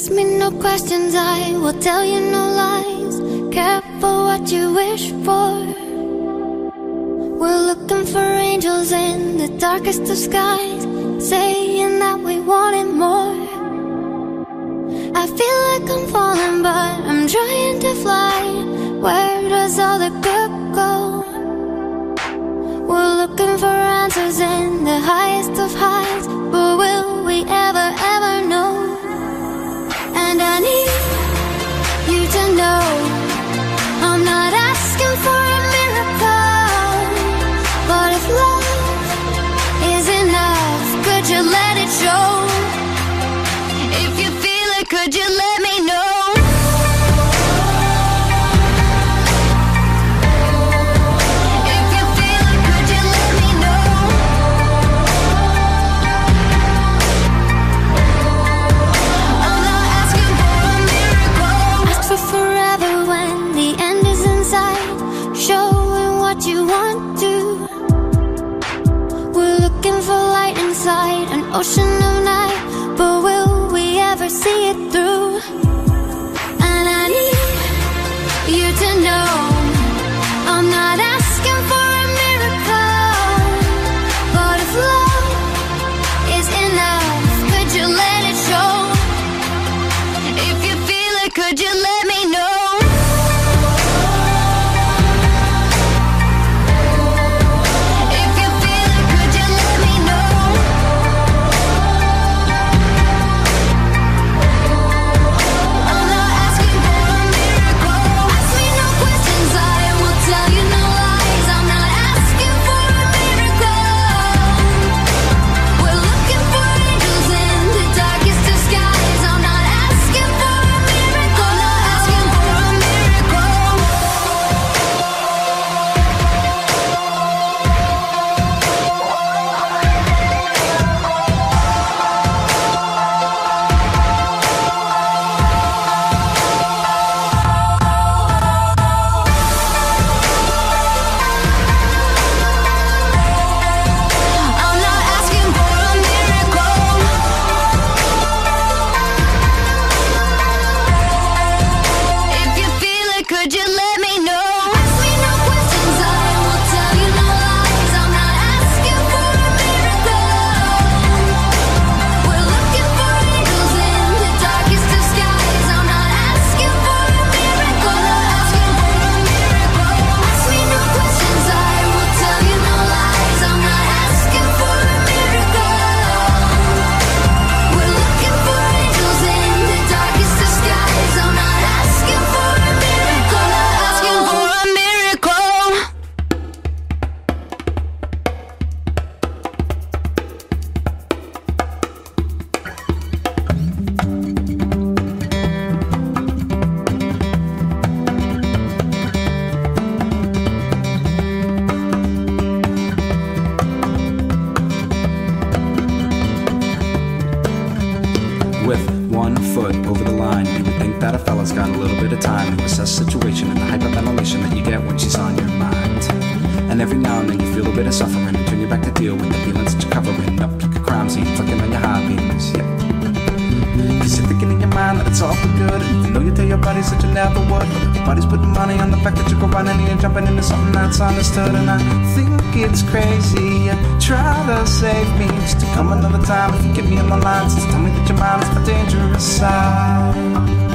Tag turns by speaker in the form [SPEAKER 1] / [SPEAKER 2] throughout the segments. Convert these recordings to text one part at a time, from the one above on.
[SPEAKER 1] Ask me no questions, I will tell you no lies. Careful what you wish for. We're looking for angels in the darkest of skies, saying that we wanted more. I feel like I'm falling, but I'm trying to fly. Where does all the good go? We're looking for answers in the highest of highs, but will we ever, ocean of night,
[SPEAKER 2] fella's got a little bit of time to assess the situation and the hyperventilation that you get when she's on your mind. And every now and then you feel a bit of suffering and turn your back to deal with the feelings that you're covering up. Kick a crime scene, flicking on your high beams. Yep. Cause you're thinking in your mind that it's all for good. You know you tell your buddies that you never would. But your buddy's putting money on the fact that you go running and jumping into something that's understood. And I think it's crazy. Try to save me just to come another time. If you get me on the line, just tell me that your mind is my dangerous side.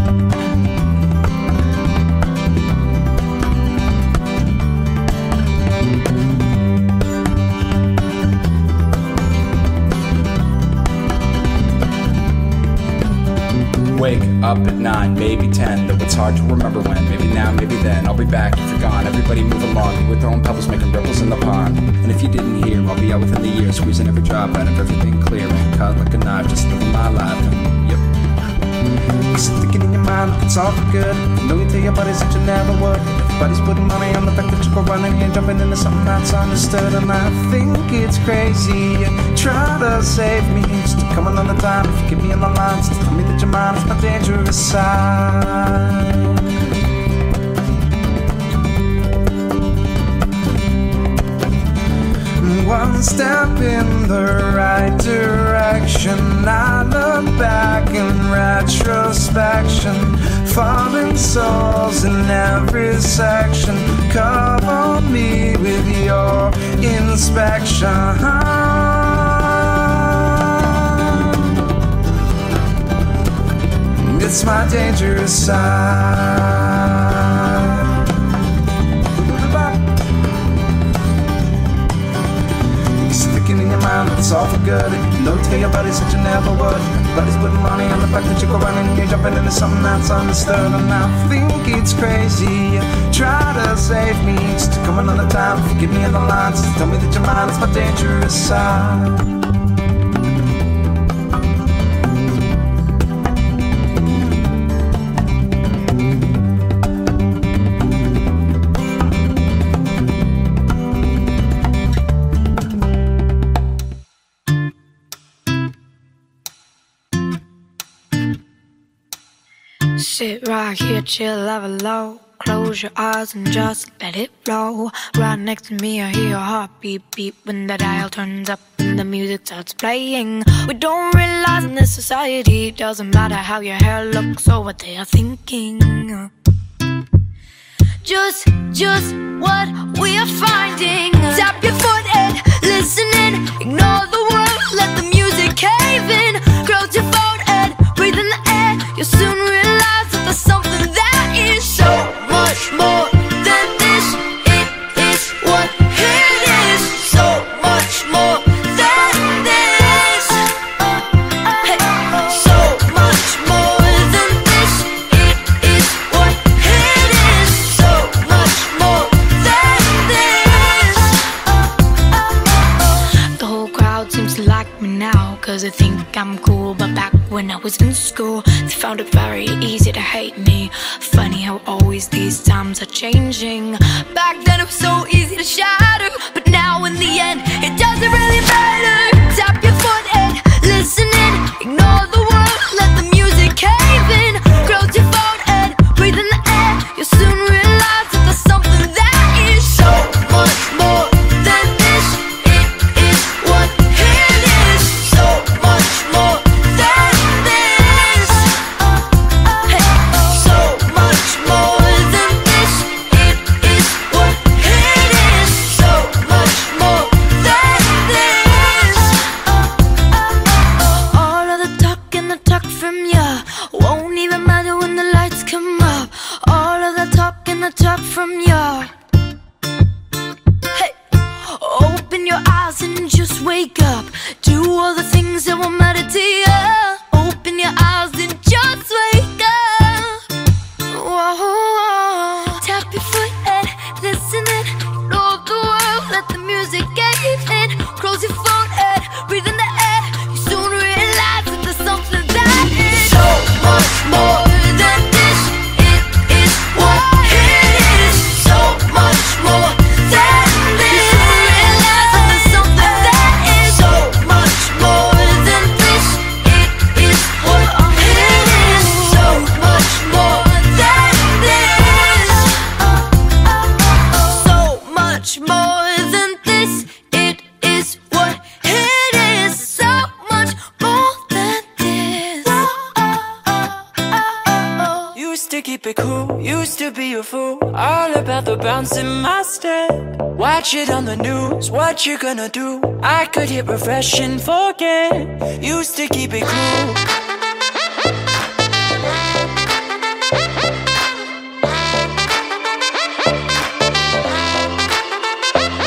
[SPEAKER 2] Up at 9, maybe 10, though it's hard to remember when. Maybe now, maybe then. I'll be back if you're gone. Everybody move along. You with throwing pebbles, making ripples in the pond. And if you didn't hear, I'll be out within the year, squeezing every drop out of everything clear. And cut like a knife, just living my life. Yep. Thinking in your mind like it's all for good? Know you tell your buddies that you never would. Everybody's putting money on the fact that you go running and jumping into something that's understood. And I think it's crazy. Try to save me just come another time. If you get me on the line, just tell me that your mind is my dangerous side. Step in the right direction. I look back in retrospection. Falling souls in every section. Cover me with your inspection. It's my dangerous side. All for good. Don't tell your buddies that you never would. Buddies putting money on the fact that you go running and you're jumping into something that's understood. And I think it's crazy. Try to save me, just to come another time. Forgive me in the lines, tell me that your mind is my dangerous side.
[SPEAKER 1] Sit right here, chill, a low. Close your eyes and just let it flow. Right next to me, I hear your heartbeat beat when the dial turns up and the music starts playing. We don't realize in this society, it doesn't matter how your hair looks or what they are thinking. Just, just what we are finding. When I was in school They found it very easy to hate me. Funny how always these times are changing. Back then it was so easy and just wake up. Do all the things that will matter to ya. Open your eyes and just wake
[SPEAKER 3] Used to keep it cool, used to be a fool. All about the bounce in my step. Watch it on the news, what you gonna do? I could hit refresh and forget. Used to keep it cool.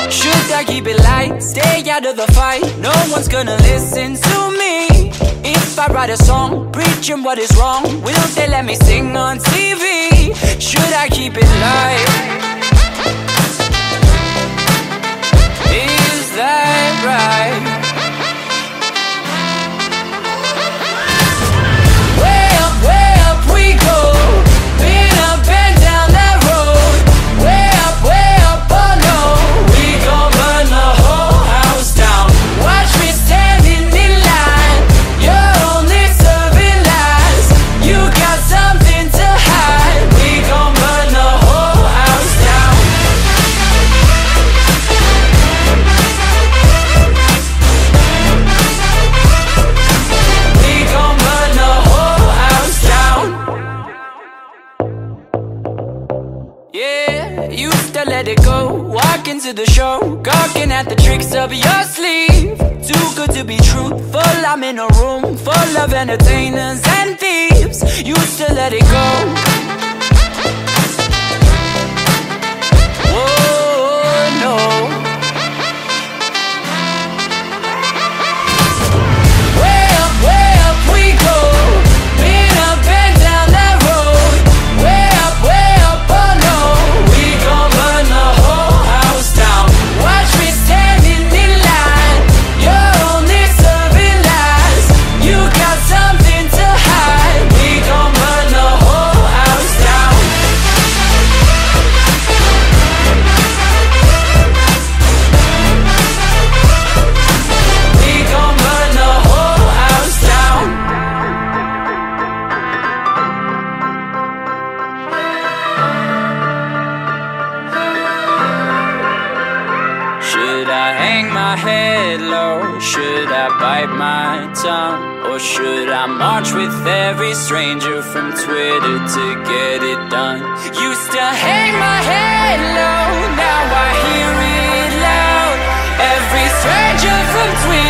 [SPEAKER 3] Should I keep it light? Stay out of the fight. No one's gonna listen me. If I write a song preaching what is wrong, will they let me sing on TV? Should I keep it light? Is that right?
[SPEAKER 4] Looking at the tricks up your sleeve. Too good to be truthful I'm in a room full of entertainers and thieves. You used to let it go. my town? Or should I march with every stranger from Twitter to get it done? Used to hang my head low, now I hear it loud. Every stranger from Twitter.